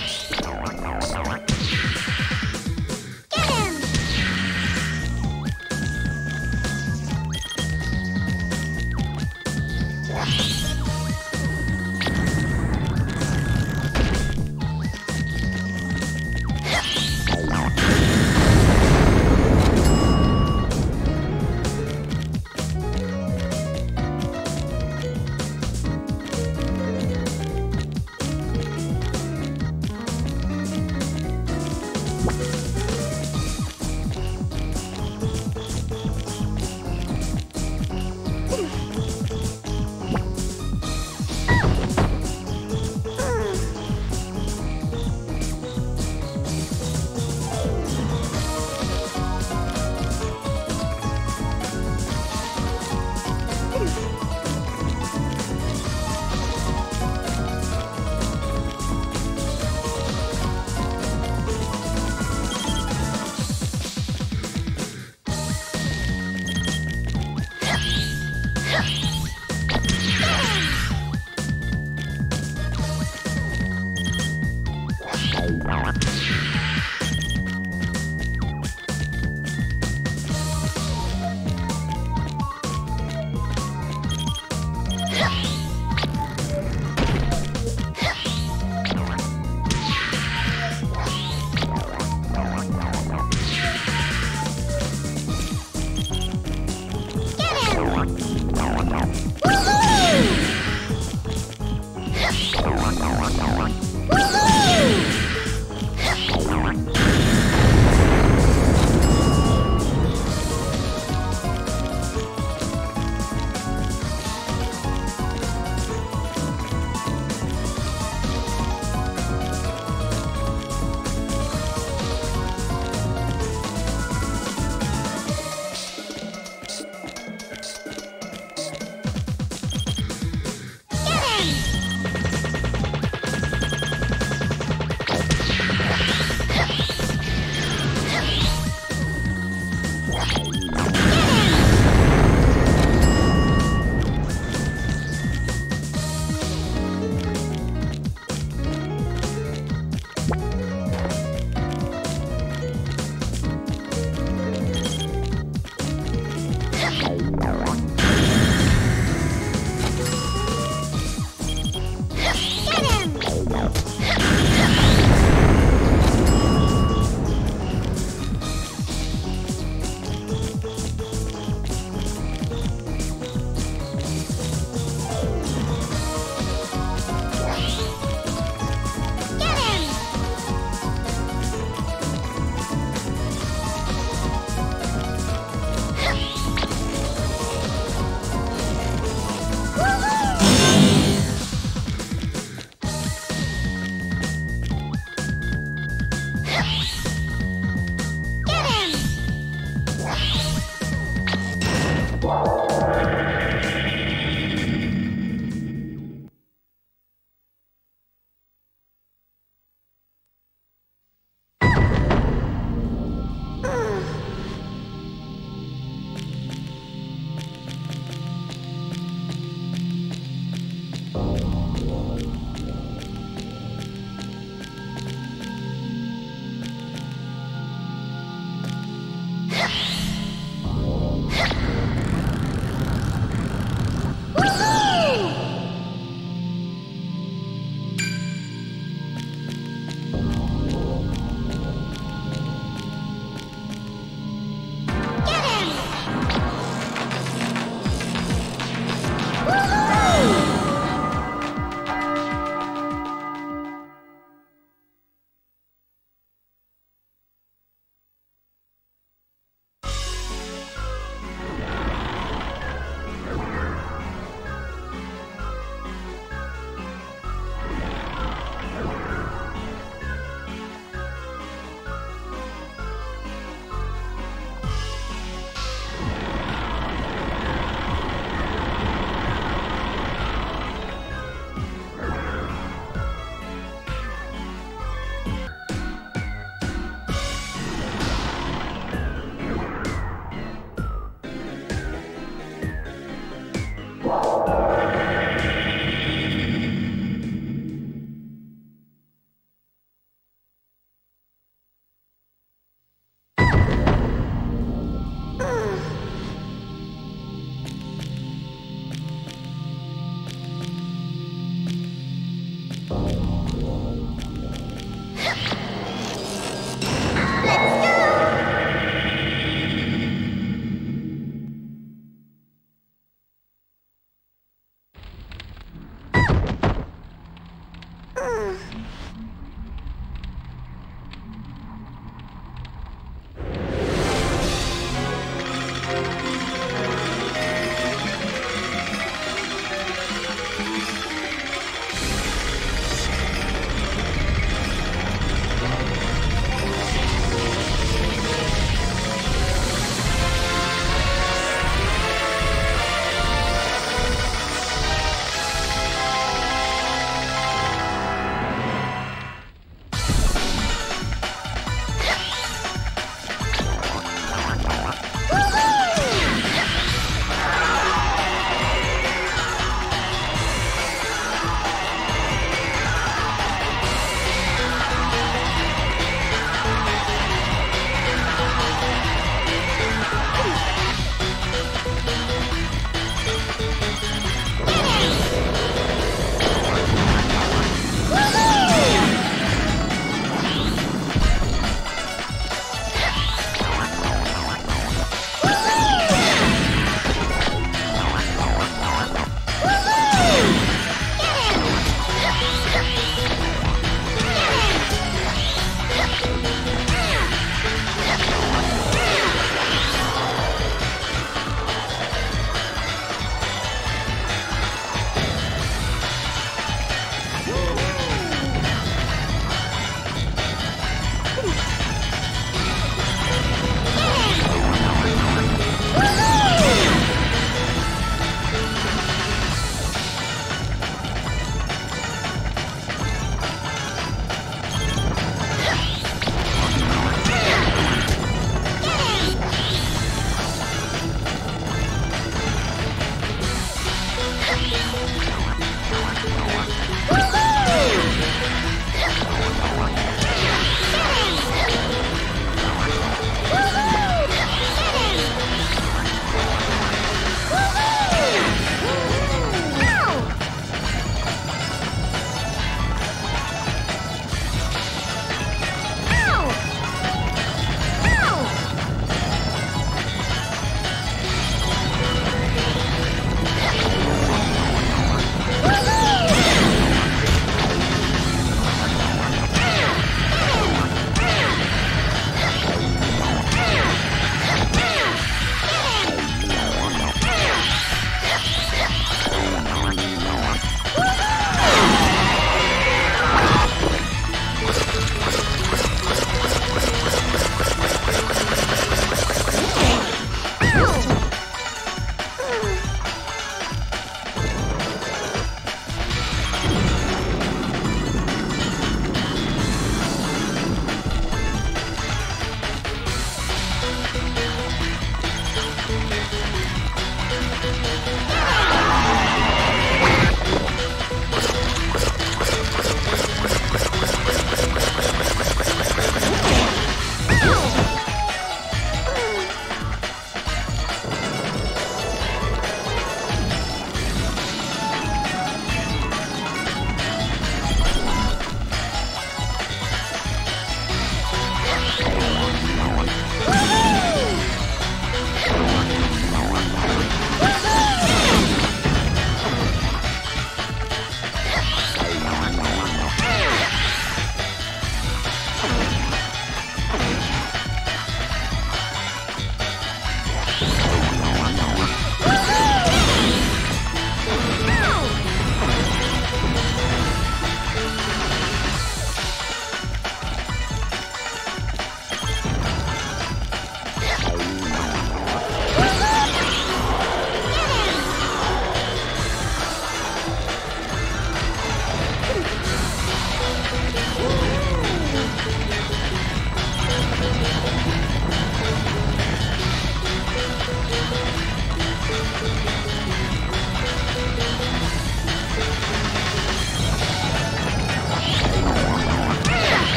Watch. Uh!